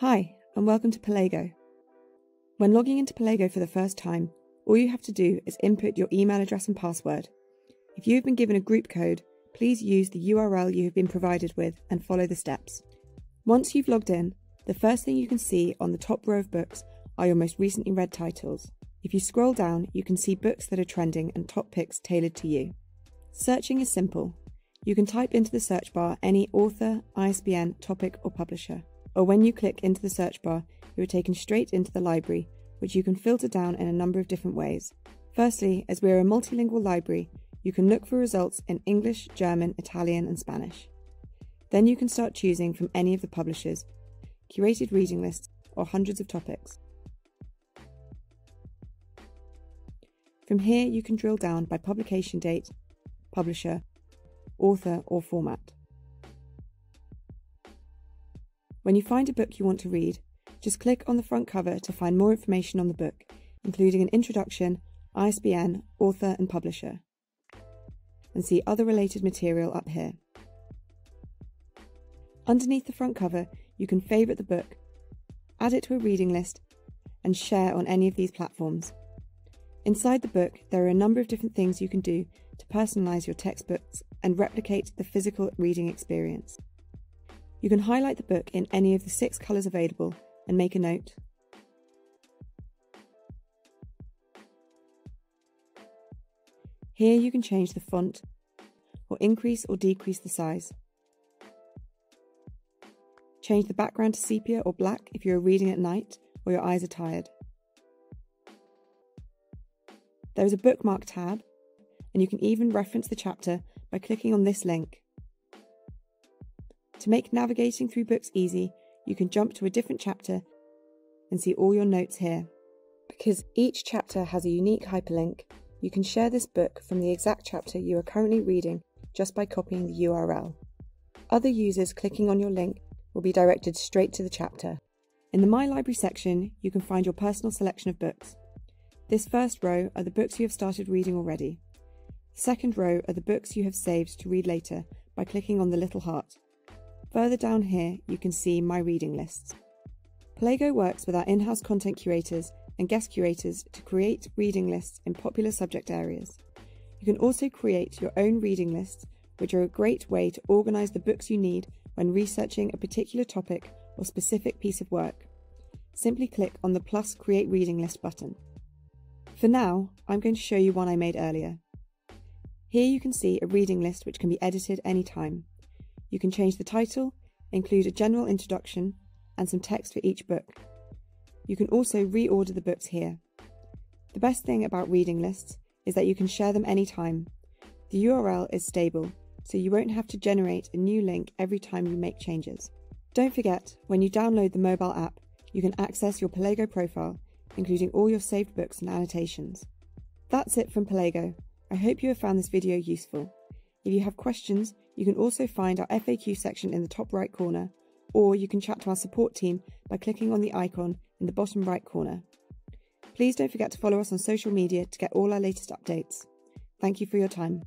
Hi, and welcome to Perlego. When logging into Perlego for the first time, all you have to do is input your email address and password. If you have been given a group code, please use the URL you have been provided with and follow the steps. Once you've logged in, the first thing you can see on the top row of books are your most recently read titles. If you scroll down, you can see books that are trending and top picks tailored to you. Searching is simple. You can type into the search bar any author, ISBN, topic, or publisher or when you click into the search bar, you are taken straight into the library, which you can filter down in a number of different ways. Firstly, as we are a multilingual library, you can look for results in English, German, Italian, and Spanish. Then you can start choosing from any of the publishers, curated reading lists, or hundreds of topics. From here, you can drill down by publication date, publisher, author, or format. When you find a book you want to read, just click on the front cover to find more information on the book, including an introduction, ISBN, author, and publisher, and see other related material up here. Underneath the front cover, you can favourite the book, add it to a reading list, and share on any of these platforms. Inside the book, there are a number of different things you can do to personalise your textbooks and replicate the physical reading experience. You can highlight the book in any of the six colours available and make a note. Here you can change the font or increase or decrease the size. Change the background to sepia or black if you are reading at night or your eyes are tired. There is a bookmark tab, and you can even reference the chapter by clicking on this link. To make navigating through books easy, you can jump to a different chapter and see all your notes here. Because each chapter has a unique hyperlink, you can share this book from the exact chapter you are currently reading just by copying the URL. Other users clicking on your link will be directed straight to the chapter. In the My Library section, you can find your personal selection of books. This first row are the books you have started reading already. The second row are the books you have saved to read later by clicking on the little heart. Further down here, you can see my reading lists. Perlego works with our in-house content curators and guest curators to create reading lists in popular subject areas. You can also create your own reading lists, which are a great way to organise the books you need when researching a particular topic or specific piece of work. Simply click on the plus Create Reading List button. For now, I'm going to show you one I made earlier. Here you can see a reading list which can be edited anytime. You can change the title, include a general introduction, and some text for each book. You can also reorder the books here. The best thing about reading lists is that you can share them anytime. The URL is stable, so you won't have to generate a new link every time you make changes. Don't forget, when you download the mobile app, you can access your Perlego profile, including all your saved books and annotations. That's it from Perlego. I hope you have found this video useful. If you have questions, you can also find our FAQ section in the top right corner, or you can chat to our support team by clicking on the icon in the bottom right corner. Please don't forget to follow us on social media to get all our latest updates. Thank you for your time.